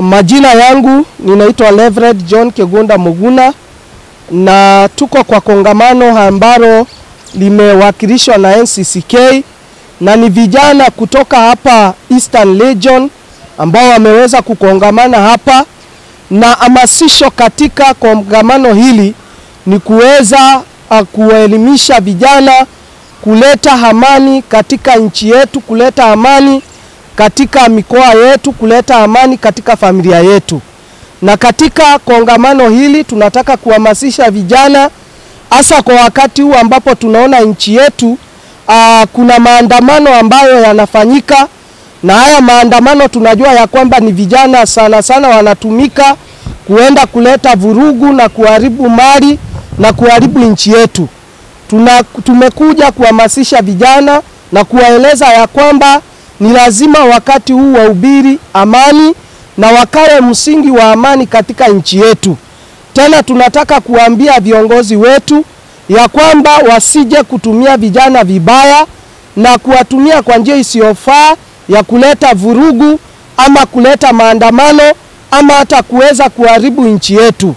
Majina yangu ninaitwa Leverett John Kegunda Muguna na tuko kwa kongamano ambalo limewakilishwa na NCCK na ni vijana kutoka hapa Eastern Legion ambao wameweza kukongamana hapa, na hamasisho katika kongamano hili ni kuweza kuelimisha kuwaelimisha vijana, kuleta amani katika nchi yetu, kuleta amani katika mikoa yetu, kuleta amani katika familia yetu. Na katika kongamano hili tunataka kuhamasisha vijana, hasa kwa wakati huu ambapo tunaona nchi yetu aa, kuna maandamano ambayo yanafanyika, na haya maandamano tunajua ya kwamba ni vijana sana sana wanatumika kuenda kuleta vurugu na kuharibu mali na kuharibu nchi yetu. Tuna, tumekuja kuhamasisha vijana na kuwaeleza ya kwamba ni lazima wakati huu wahubiri amani na wakawe msingi wa amani katika nchi yetu. Tena tunataka kuambia viongozi wetu ya kwamba wasije kutumia vijana vibaya na kuwatumia kwa njia isiyofaa ya kuleta vurugu ama kuleta maandamano ama hata kuweza kuharibu nchi yetu.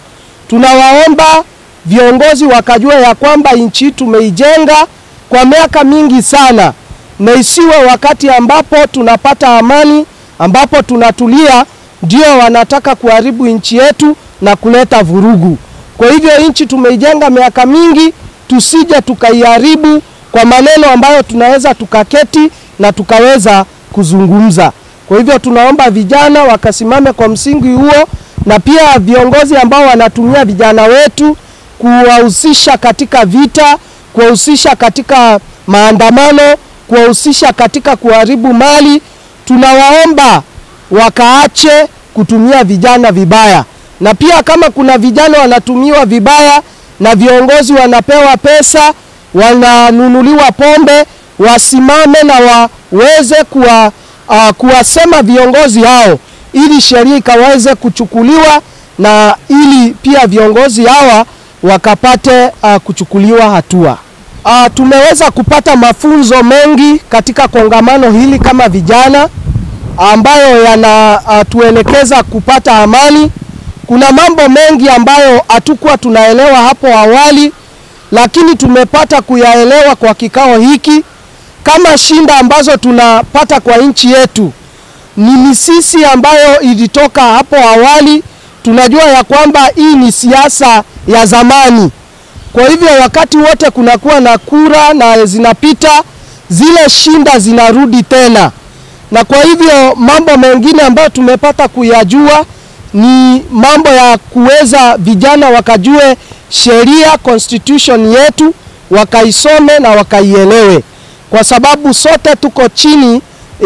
Tunawaomba viongozi wakajua ya kwamba nchi tumeijenga kwa miaka mingi sana na isiwe wakati ambapo tunapata amani, ambapo tunatulia, ndio wanataka kuharibu nchi yetu na kuleta vurugu. Kwa hivyo nchi tumeijenga miaka mingi, tusije tukaiharibu kwa maneno ambayo tunaweza tukaketi na tukaweza kuzungumza. Kwa hivyo tunaomba vijana wakasimame kwa msingi huo, na pia viongozi ambao wanatumia vijana wetu kuwahusisha katika vita, kuwahusisha katika maandamano kuwahusisha katika kuharibu mali, tunawaomba wakaache kutumia vijana vibaya. Na pia kama kuna vijana wanatumiwa vibaya na viongozi wanapewa pesa, wananunuliwa pombe, wasimame na waweze kuwa, uh, kuwasema viongozi hao ili sheria ikaweze kuchukuliwa na ili pia viongozi hawa wakapate uh, kuchukuliwa hatua. Uh, tumeweza kupata mafunzo mengi katika kongamano hili kama vijana ambayo yanatuelekeza uh, kupata amani. Kuna mambo mengi ambayo hatukuwa tunaelewa hapo awali, lakini tumepata kuyaelewa kwa kikao hiki, kama shinda ambazo tunapata kwa nchi yetu ni misisi ambayo ilitoka hapo awali. Tunajua ya kwamba hii ni siasa ya zamani. Kwa hivyo wakati wote kunakuwa na kura na zinapita, zile shinda zinarudi tena, na kwa hivyo mambo mengine ambayo tumepata kuyajua ni mambo ya kuweza vijana wakajue sheria constitution yetu, wakaisome na wakaielewe, kwa sababu sote tuko chini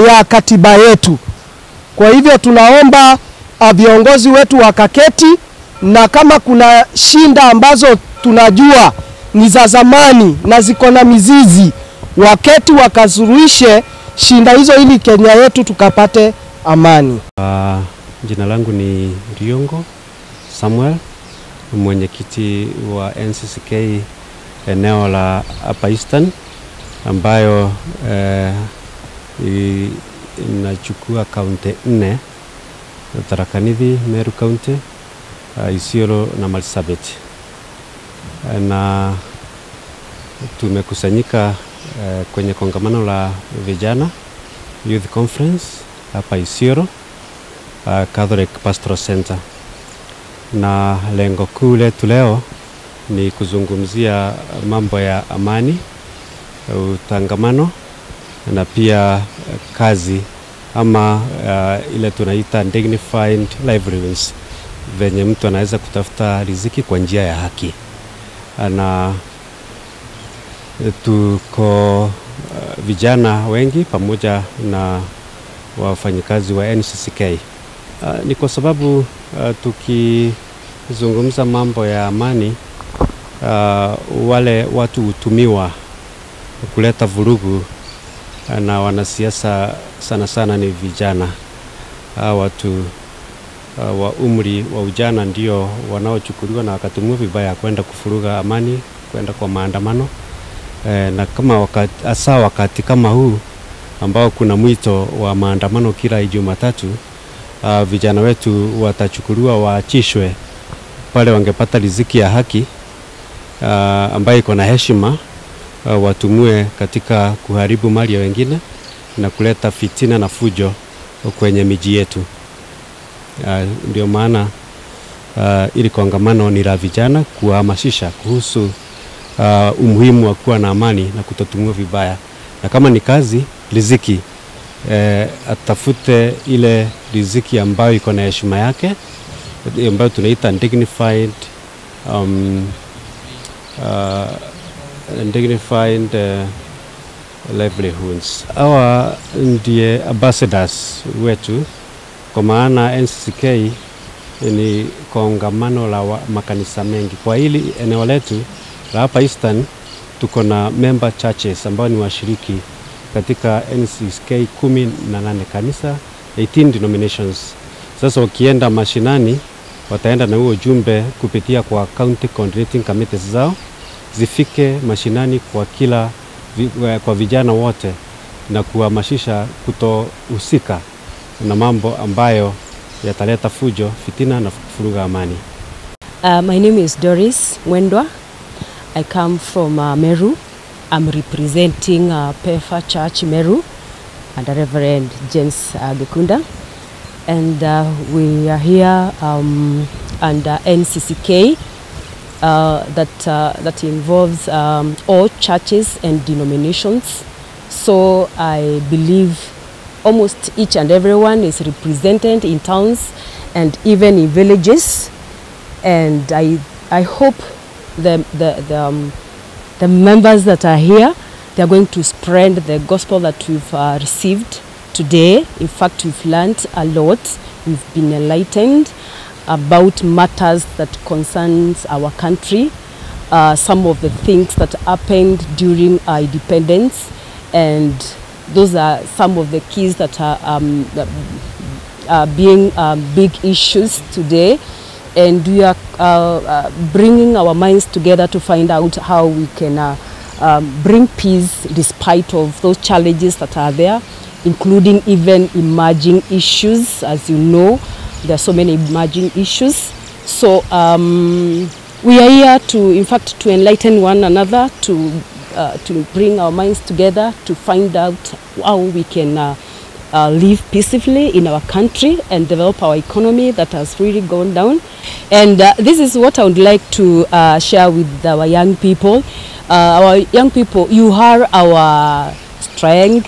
ya katiba yetu. Kwa hivyo tunaomba viongozi wetu wakaketi, na kama kuna shinda ambazo tunajua ni za zamani na ziko na mizizi, waketi wakasuluhishe shinda hizo ili Kenya yetu tukapate amani. Uh, jina langu ni Riongo Samuel, mwenyekiti wa NCCK eneo la hapa Eastern ambayo eh, inachukua kaunti nne Tharaka Nithi, Meru County, uh, Isiolo na Marsabit na tumekusanyika eh, kwenye kongamano la vijana Youth Conference hapa Isiolo uh, Catholic Pastoral Center, na lengo kuu letu leo ni kuzungumzia mambo ya amani, utangamano na pia kazi ama uh, ile tunaita dignified livelihoods, venye mtu anaweza kutafuta riziki kwa njia ya haki na tuko uh, vijana wengi pamoja na wafanyikazi wa NCCK. Uh, ni kwa sababu uh, tukizungumza mambo ya amani wale watu hutumiwa kuleta vurugu na wanasiasa sana sana ni vijana. Watu uh, wa umri wa ujana ndio wanaochukuliwa na wakatumiwa vibaya kwenda kufuruga amani, kwenda kwa maandamano e, na kama wakati, hasa wakati kama huu ambao kuna mwito wa maandamano kila Jumatatu uh, vijana wetu watachukuliwa waachishwe pale wangepata riziki ya haki uh, ambayo iko na heshima uh, watumue katika kuharibu mali ya wengine na kuleta fitina na fujo kwenye miji yetu. Uh, ndio maana uh, ili kongamano ni la vijana kuhamasisha kuhusu uh, umuhimu wa kuwa na amani na kutotumiwa vibaya, na kama ni kazi riziki eh, atafute ile riziki ambayo iko na heshima yake ambayo tunaita dignified um, uh, dignified uh, livelihoods. Hawa ndiye ambassadors wetu, kwa maana NCCK ni kongamano la wa, makanisa mengi. Kwa hili eneo letu la hapa Eastern tuko na member churches ambao ni washiriki katika NCCK kumi na nane kanisa 18 denominations. Sasa wakienda mashinani wataenda na huo ujumbe kupitia kwa county coordinating committees zao zifike mashinani kwa kila kwa vijana wote na kuhamasisha kutohusika na mambo ambayo yataleta fujo, fitina na furuga amani. Uh, my name is Doris Mwendwa. I come from uh, Meru. I'm representing uh, Pefa Church Meru and Reverend James uh, Gekunda. And uh, we are here um, under NCCK uh, that, uh, that involves um, all churches and denominations. So I believe almost each and everyone is represented in towns and even in villages. And I, I hope the, the, the, um, the members that are here, they are going to spread the gospel that we've uh, received today. In fact, we've learned a lot. We've been enlightened about matters that concerns our country, uh, some of the things that happened during our independence, and those are some of the keys that are, um, that are being um, big issues today. And we are uh, uh, bringing our minds together to find out how we can uh, um, bring peace despite of those challenges that are there, including even emerging issues. As you know, there are so many emerging issues. So um, we are here to, in fact, to enlighten one another, to uh, to bring our minds together, to find out how we can uh, uh, live peacefully in our country and develop our economy that has really gone down. And uh, this is what I would like to uh, share with our young people. Uh, our young people, you are our strength,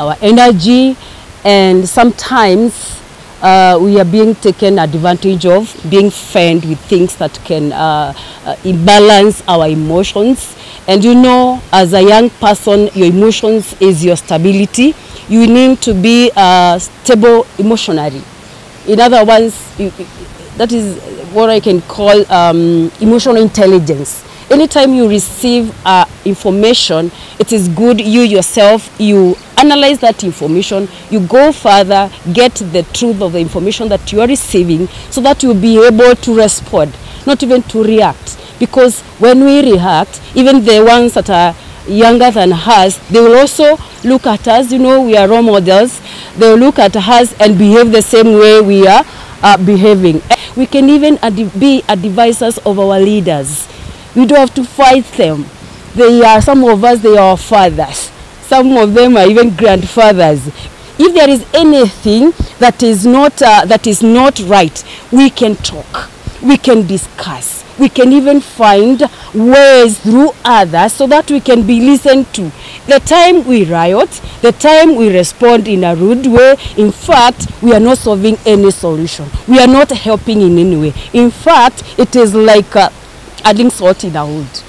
our energy, and sometimes uh, we are being taken advantage of, being fed with things that can uh, imbalance our emotions. And you know, as a young person, your emotions is your stability. You need to be uh, stable emotionally. In other words, you, that is what I can call um, emotional intelligence. Anytime you receive uh, information, it is good you yourself, you analyze that information, you go further, get the truth of the information that you are receiving so that you'll be able to respond, not even to react. Because when we react, even the ones that are younger than us, they will also look at us, you know, we are role models, they will look at us and behave the same way we are uh, behaving. We can even be advisors of our leaders. We don't have to fight them. They are, some of us, they are fathers. Some of them are even grandfathers. If there is anything that is not, uh, that is not right, we can talk, we can discuss, we can even find ways through others so that we can be listened to. The time we riot, the time we respond in a rude way, in fact, we are not solving any solution. We are not helping in any way. In fact, it is like uh, adding salt in a wound.